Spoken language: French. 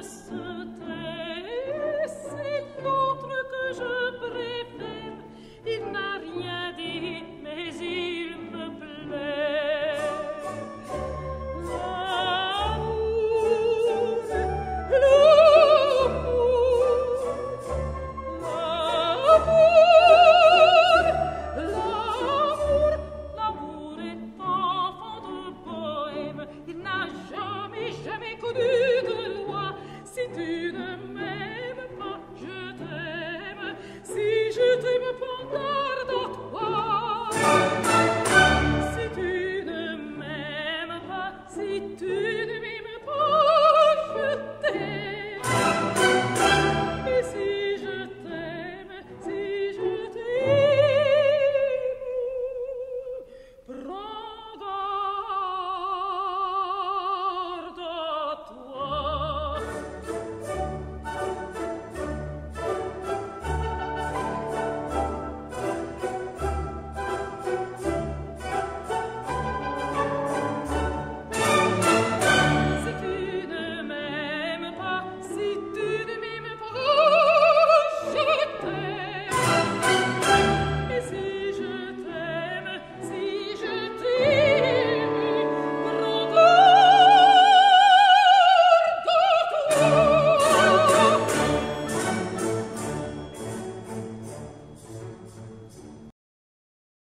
Yes. Si tu ne m'aimes pas, je t'aime. Si je t'aime pendant toi. Si tu ne m'aimes pas, si tu ne m'aimes pas.